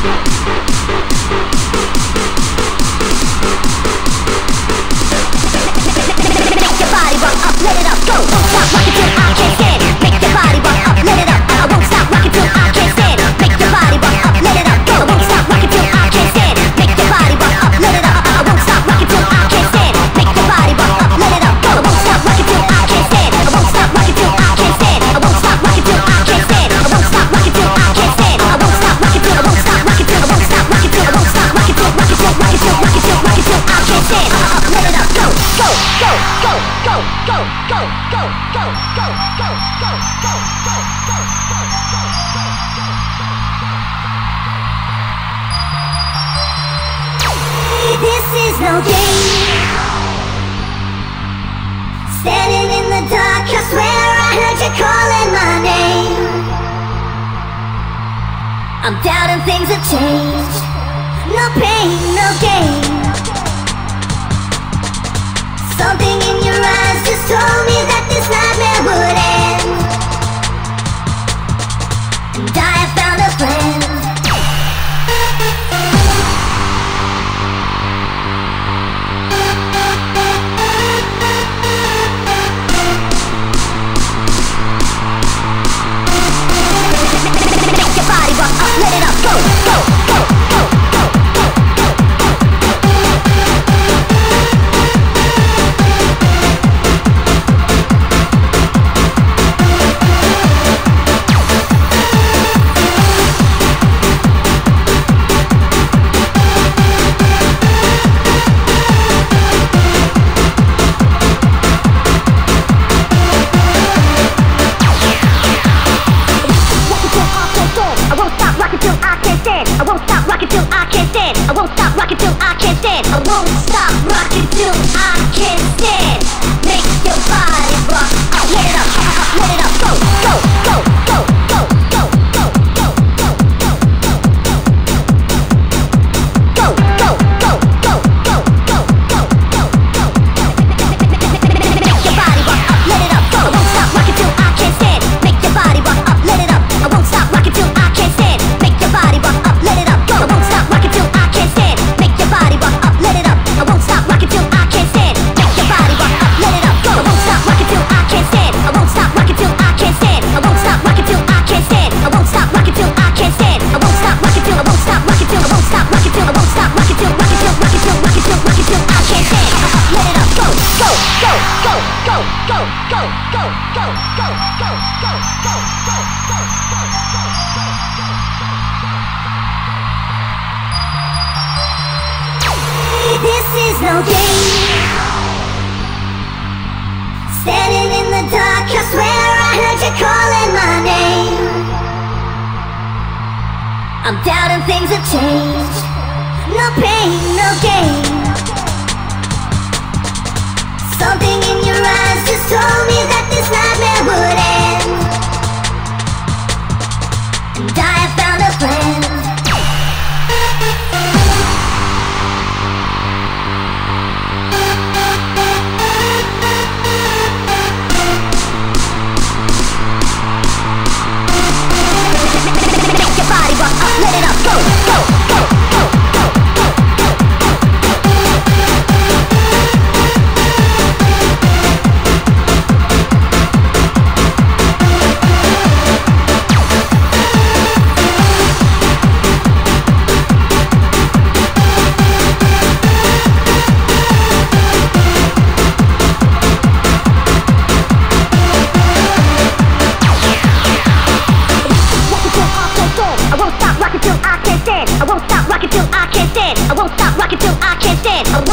Peace. no gain. Standing in the dark, I swear I heard you calling my name. I'm doubting things have changed. No pain, no gain. No gain. Standing in the dark, I swear I heard you calling my name I'm doubting things have changed No pain, no gain Something in your eyes just told me go. I won't stop rocking till I can't stand.